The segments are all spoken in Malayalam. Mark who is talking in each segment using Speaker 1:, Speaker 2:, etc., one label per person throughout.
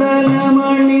Speaker 1: பலமணி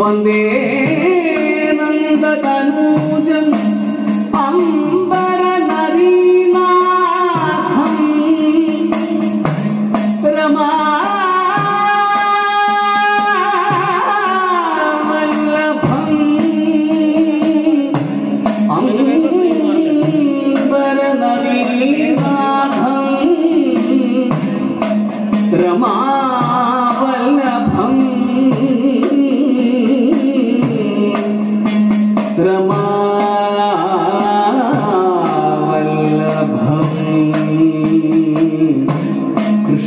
Speaker 1: വന്ദേ നന്ദതനൂജം അംബരനദീനാഥം രമാവല്ലഭം അംബരനദീനാഥം രമാവല്ലഭം